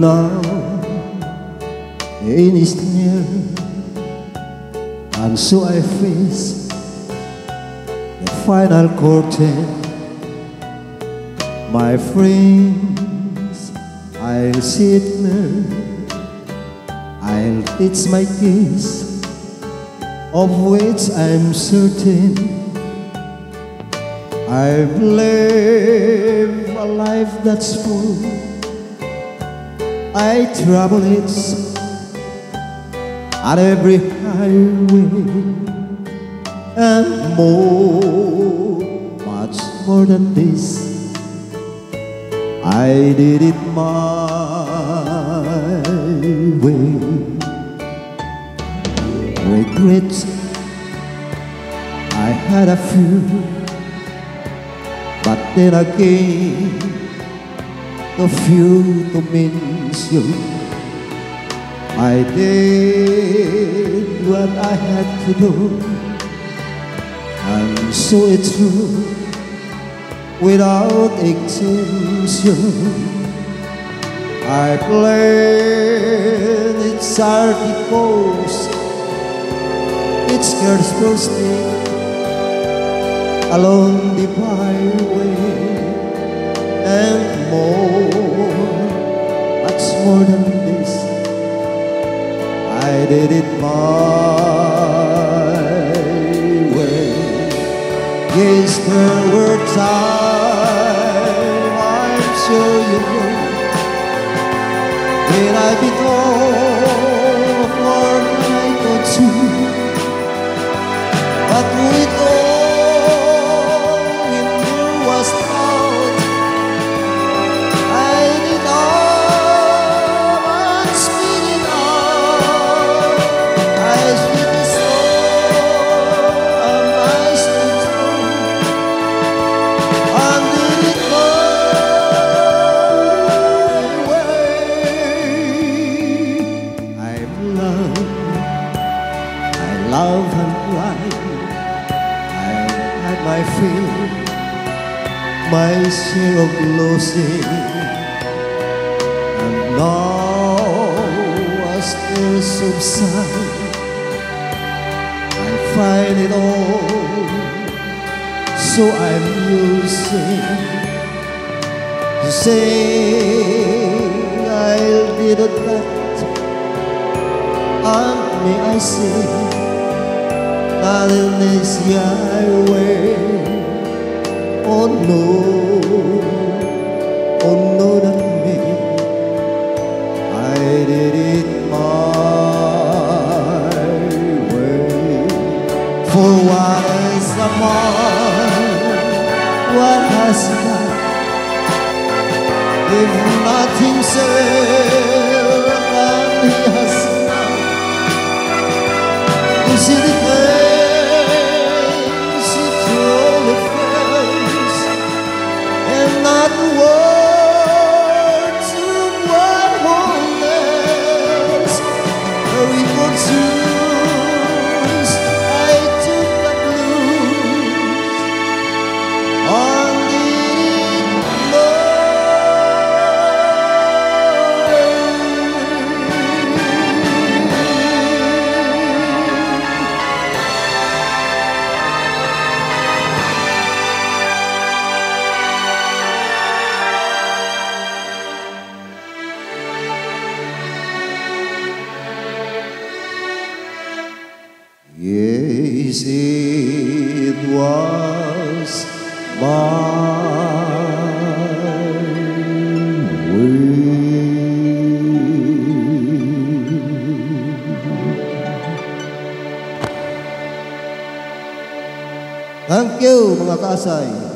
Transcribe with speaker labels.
Speaker 1: now it is near, and so I face the final curtain. My friends, I'll sit there, I'll fix my case, of which I'm certain. I've lived a life that's full. I travel it on every highway and more, much more than this. I did it my way. Regrets, I had a few, but then again, the few to mention. I did what I had to do, and so it's true, without exemption. I played its post, its girls posting along the byway, and more, much more than this. I did it my way. Yes, there were times I'm sure you know when I be gone for a night or two. But with all love and cried. I had my fill, my share of losing, and now as tears subside, I find it all. So I'm using to say I did that, and may I say in this highway. Oh no, oh no, not me. I did it my way. For what is a man? What has done? If nothing said, and he has done. Is it the not Yes, it was my way. Thank you mga kasay.